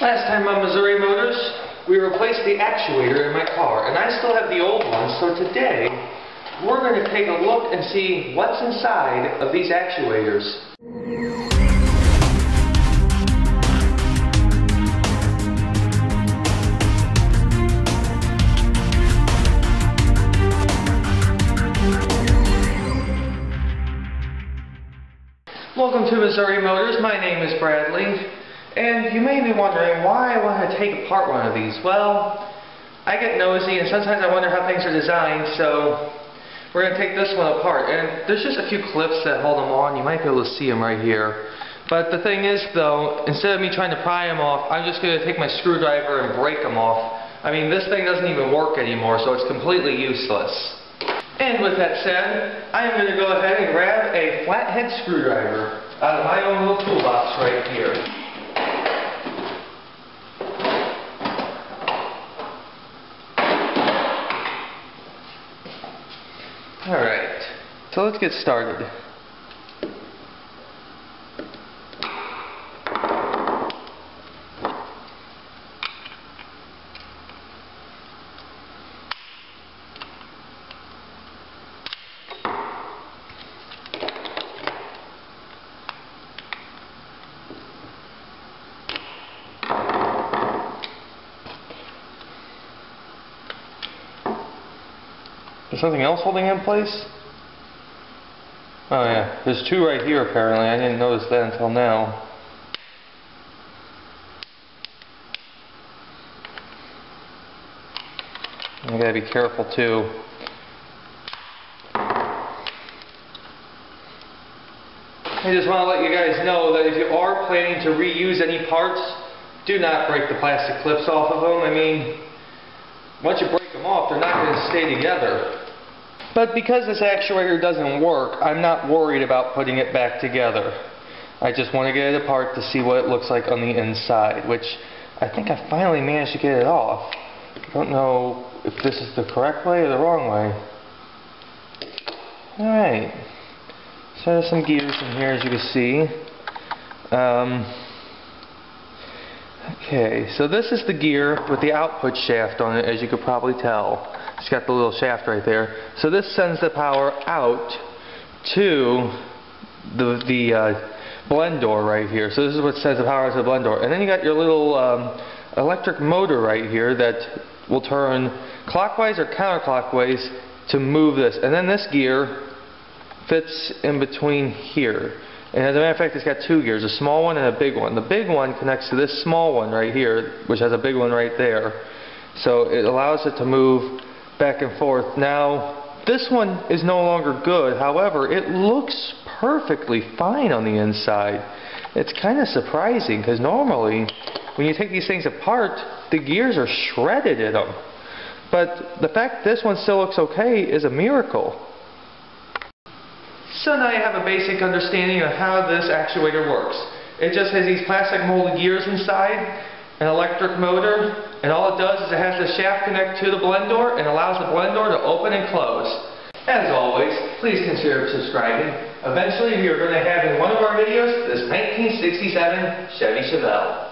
Last time on Missouri Motors, we replaced the actuator in my car, and I still have the old one, so today, we're going to take a look and see what's inside of these actuators. Welcome to Missouri Motors. My name is Bradley. And you may be wondering why I want to take apart one of these. Well, I get nosy and sometimes I wonder how things are designed, so we're going to take this one apart. And there's just a few clips that hold them on. You might be able to see them right here. But the thing is, though, instead of me trying to pry them off, I'm just going to take my screwdriver and break them off. I mean, this thing doesn't even work anymore, so it's completely useless. And with that said, I am going to go ahead and grab a flathead screwdriver out of my own little toolbox right here. Alright, so let's get started. Something else holding in place? Oh yeah, there's two right here apparently. I didn't notice that until now. You gotta be careful too. I just want to let you guys know that if you are planning to reuse any parts, do not break the plastic clips off of them. I mean, once you break them off, they're not going to stay together. But because this actuator doesn't work, I'm not worried about putting it back together. I just want to get it apart to see what it looks like on the inside, which I think I finally managed to get it off. I don't know if this is the correct way or the wrong way. Alright. So there's some gears in here as you can see. Um, okay, so this is the gear with the output shaft on it, as you could probably tell. It's got the little shaft right there. So this sends the power out to the, the uh, blend door right here. So this is what sends the power to the blend door. And then you got your little um, electric motor right here that will turn clockwise or counterclockwise to move this. And then this gear fits in between here. And as a matter of fact, it's got two gears, a small one and a big one. The big one connects to this small one right here, which has a big one right there. So it allows it to move back and forth. Now, this one is no longer good. However, it looks perfectly fine on the inside. It's kind of surprising because normally when you take these things apart, the gears are shredded in them. But the fact this one still looks okay is a miracle. So now you have a basic understanding of how this actuator works. It just has these plastic molded gears inside an electric motor, and all it does is it has the shaft connect to the blend door and allows the blend door to open and close. As always, please consider subscribing. Eventually, we are going to have in one of our videos this 1967 Chevy Chevelle.